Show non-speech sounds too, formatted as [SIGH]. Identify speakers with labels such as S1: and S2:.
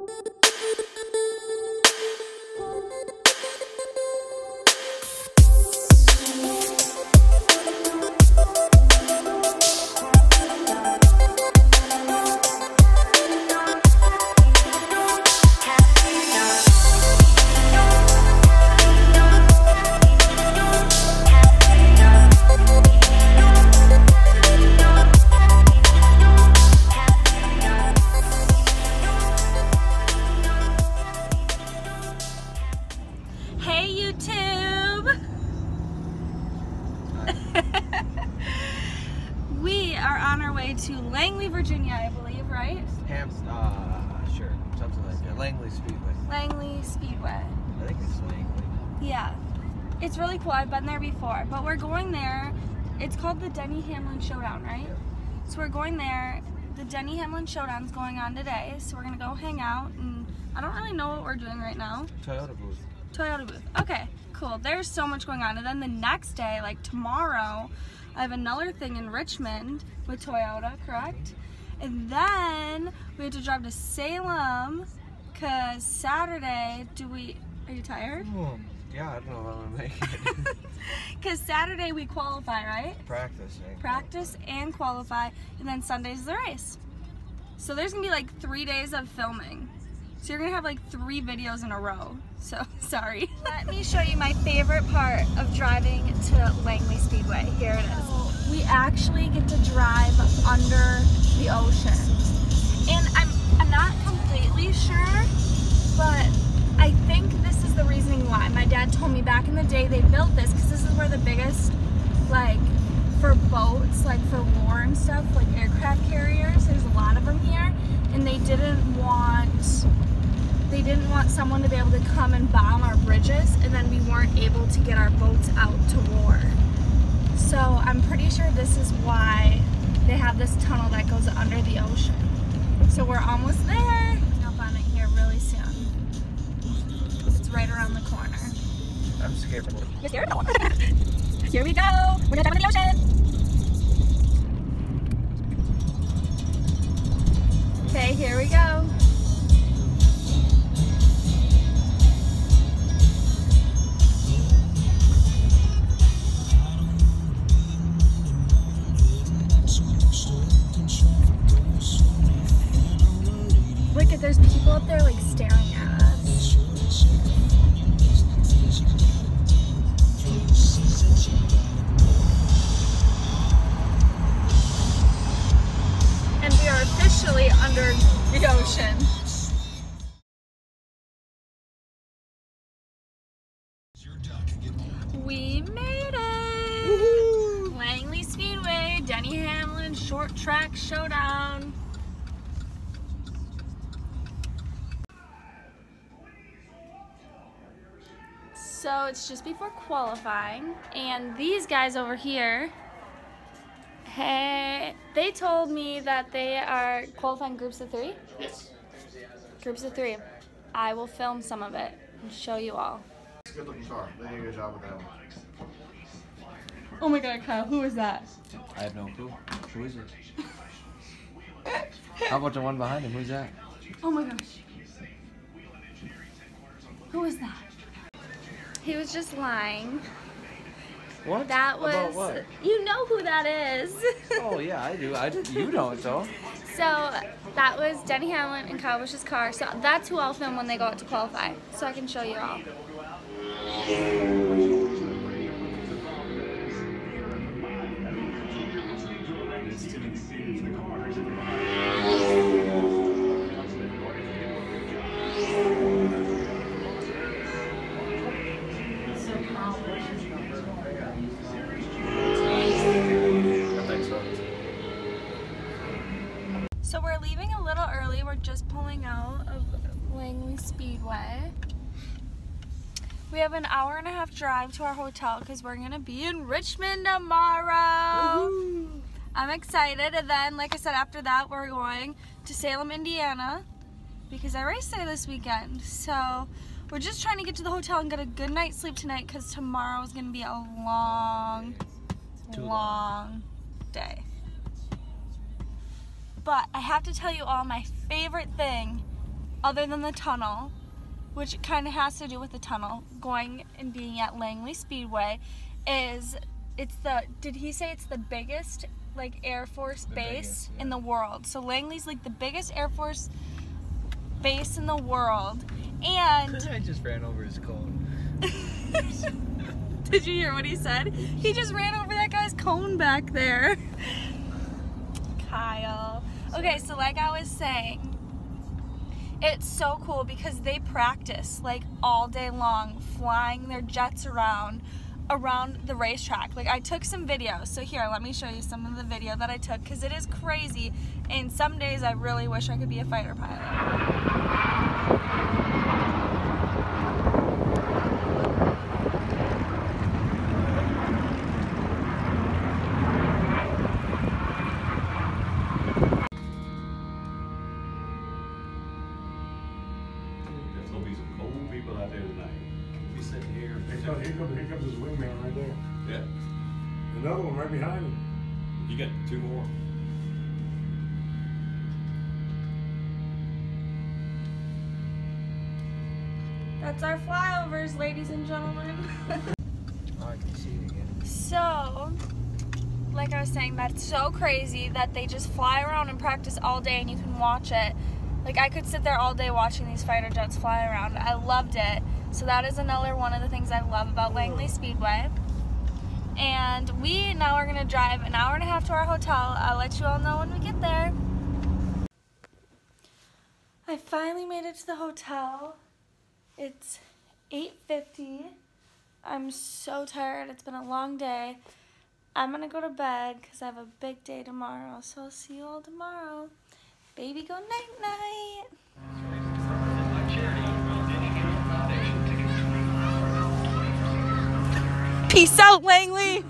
S1: YouTube! we are on our way to Langley, Virginia, I believe, right?
S2: Hams, uh, sure, something like that. Langley Speedway.
S1: Langley Speedway.
S2: I think it's Langley.
S1: Yeah. It's really cool. I've been there before. But we're going there. It's called the Denny Hamlin Showdown, right? So we're going there. The Denny Hamlin Showdown's going on today. So we're going to go hang out. And I don't really know what we're doing right now.
S2: Toyota booth.
S1: Toyota booth. Okay, cool. There's so much going on. And then the next day, like tomorrow, I have another thing in Richmond with Toyota, correct? And then we have to drive to Salem because Saturday, do we, are you tired?
S2: Oh, yeah, I don't know how I'm gonna make it. [LAUGHS]
S1: Because Saturday we qualify, right?
S2: Practicing. Eh?
S1: Practice and qualify, and then Sunday's the race. So there's gonna be like three days of filming. So you're gonna have like three videos in a row. So [LAUGHS] sorry. Let me show you my favorite part of driving to Langley Speedway. Here it is. We actually get to drive under the ocean. And I'm I'm not completely sure, but I think this is the reasoning why. My dad told me back in the day they built this because this is where the biggest like for boats, like for war and stuff, like aircraft carriers. There's a lot of them here, and they didn't want they didn't want someone to be able to come and bomb our bridges, and then we weren't able to get our boats out to war. So I'm pretty sure this is why they have this tunnel that goes under the ocean. So we're almost there. Jump on it here really soon. It's right around the corner.
S2: I'm scared.
S1: You're scared? Here we go. We're gonna dive into the ocean. We under the ocean. We made it! Langley Speedway, Denny Hamlin, short track showdown. So it's just before qualifying, and these guys over here Hey, they told me that they are qualifying groups of three.
S3: Yes.
S1: Groups of three. I will film some of it and show you all.
S3: Good looking car. They did a good job with that one.
S1: Oh my god, Kyle, who is that?
S2: I have no clue. Who is it? How about the one behind him? Who's that?
S1: Oh my gosh. Who is that? He was just lying.
S2: What?
S1: That was.
S2: What?
S1: You know who that is. [LAUGHS]
S2: Oh yeah, I do. I you don't though.
S1: So that was Denny Hamlin and Kyle Busch's car. So that's who I'll film when they go out to qualify. So I can show you all. Speedway. We have an hour and a half drive to our hotel because we're gonna be in Richmond tomorrow. I'm excited. And then, like I said, after that, we're going to Salem, Indiana because I race there this weekend. So we're just trying to get to the hotel and get a good night's sleep tonight because tomorrow is gonna be a long, long
S2: long.
S1: day. But I have to tell you all my favorite thing other than the tunnel, which kind of has to do with the tunnel, going and being at Langley Speedway, is it's the did he say it's the biggest like Air Force
S2: The
S1: base
S2: biggest, yeah.
S1: in the world? So Langley's like the biggest Air Force base in the world. And [LAUGHS]
S2: I just ran over his cone. [LAUGHS]
S1: Did you hear what he said? He just ran over that guy's cone back there. [LAUGHS] Kyle. Okay, so like I was saying, it's so cool because they practice like all day long flying their jets around around the racetrack. Like I took some videos. So here, let me show you some of the video that I took cuz it is crazy and some days I really wish I could be a fighter pilot.
S4: Comes, here comes, here comes his wingman right there.
S5: Yeah,
S4: Another one right behind him.
S5: you got two more.
S1: That's our flyovers, ladies and gentlemen.
S2: Oh, [LAUGHS] I can see it again.
S1: So, like I was saying, that's so crazy that they just fly around and practice all day and you can watch it. Like, I could sit there all day watching these fighter jets fly around. I loved it. So, that is another one of the things I love about Langley Speedway. And we now are going to drive an hour and a half to our hotel. I'll let you all know when we get there. I finally made it to the hotel. It's 8:50. I'm so tired. It's been a long day. I'm gonna go to bed because I have a big day tomorrow. So I'll see you all tomorrow. Baby, go night night Peace out, Langley.